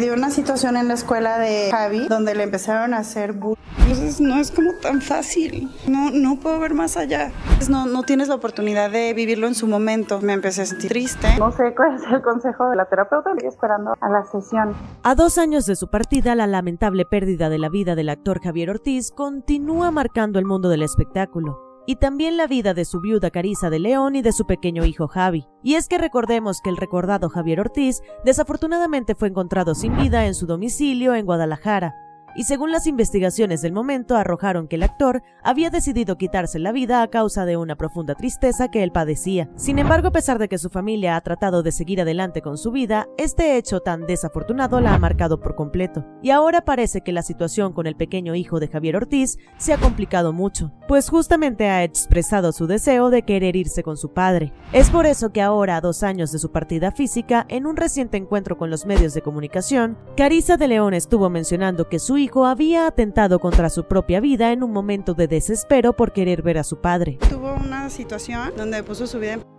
Dio una situación en la escuela de Javi donde le empezaron a hacer bullying. Entonces no es como tan fácil. No, no puedo ver más allá. No, no tienes la oportunidad de vivirlo en su momento. Me empecé a sentir triste. No sé cuál es el consejo de la terapeuta. Estoy esperando a la sesión. A dos años de su partida, la lamentable pérdida de la vida del actor Javier Ortiz continúa marcando el mundo del espectáculo y también la vida de su viuda Carisa de León y de su pequeño hijo Javi. Y es que recordemos que el recordado Javier Ortiz desafortunadamente fue encontrado sin vida en su domicilio en Guadalajara, y según las investigaciones del momento arrojaron que el actor había decidido quitarse la vida a causa de una profunda tristeza que él padecía. Sin embargo, a pesar de que su familia ha tratado de seguir adelante con su vida, este hecho tan desafortunado la ha marcado por completo. Y ahora parece que la situación con el pequeño hijo de Javier Ortiz se ha complicado mucho, pues justamente ha expresado su deseo de querer irse con su padre. Es por eso que ahora, a dos años de su partida física, en un reciente encuentro con los medios de comunicación, Carisa de León estuvo mencionando que su hijo había atentado contra su propia vida en un momento de desespero por querer ver a su padre. Tuvo una situación donde puso su vida en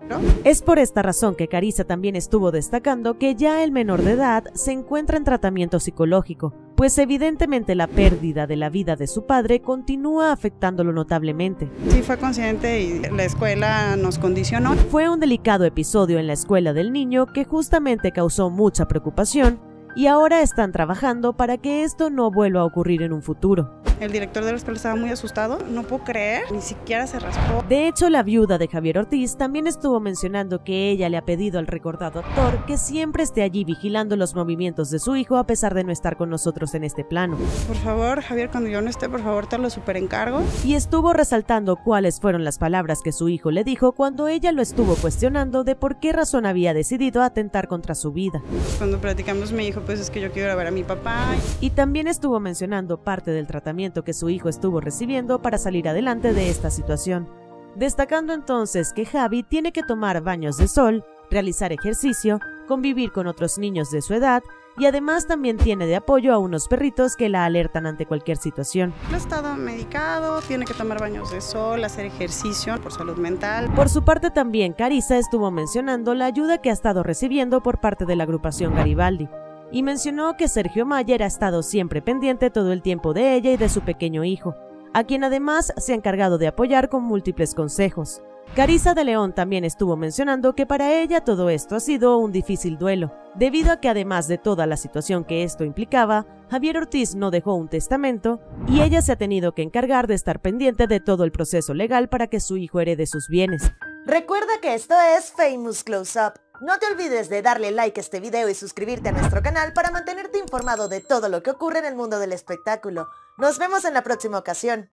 es por esta razón que Carissa también estuvo destacando que ya el menor de edad se encuentra en tratamiento psicológico, pues evidentemente la pérdida de la vida de su padre continúa afectándolo notablemente. Sí, fue consciente y la escuela nos condicionó. Fue un delicado episodio en la escuela del niño que justamente causó mucha preocupación y ahora están trabajando para que esto no vuelva a ocurrir en un futuro. El director de la escuela estaba muy asustado, no puedo creer, ni siquiera se raspó. De hecho, la viuda de Javier Ortiz también estuvo mencionando que ella le ha pedido al recordado actor que siempre esté allí vigilando los movimientos de su hijo a pesar de no estar con nosotros en este plano. Por favor, Javier, cuando yo no esté, por favor, te lo super encargo. Y estuvo resaltando cuáles fueron las palabras que su hijo le dijo cuando ella lo estuvo cuestionando de por qué razón había decidido atentar contra su vida. Cuando platicamos me dijo, pues es que yo quiero ver a mi papá. Y también estuvo mencionando parte del tratamiento que su hijo estuvo recibiendo para salir adelante de esta situación, destacando entonces que Javi tiene que tomar baños de sol, realizar ejercicio, convivir con otros niños de su edad y además también tiene de apoyo a unos perritos que la alertan ante cualquier situación. Ha estado medicado, tiene que tomar baños de sol, hacer ejercicio por salud mental. Por su parte también Carissa estuvo mencionando la ayuda que ha estado recibiendo por parte de la agrupación Garibaldi y mencionó que Sergio Mayer ha estado siempre pendiente todo el tiempo de ella y de su pequeño hijo, a quien además se ha encargado de apoyar con múltiples consejos. Carisa de León también estuvo mencionando que para ella todo esto ha sido un difícil duelo, debido a que además de toda la situación que esto implicaba, Javier Ortiz no dejó un testamento y ella se ha tenido que encargar de estar pendiente de todo el proceso legal para que su hijo herede sus bienes. Recuerda que esto es Famous Close Up. No te olvides de darle like a este video y suscribirte a nuestro canal para mantenerte informado de todo lo que ocurre en el mundo del espectáculo. Nos vemos en la próxima ocasión.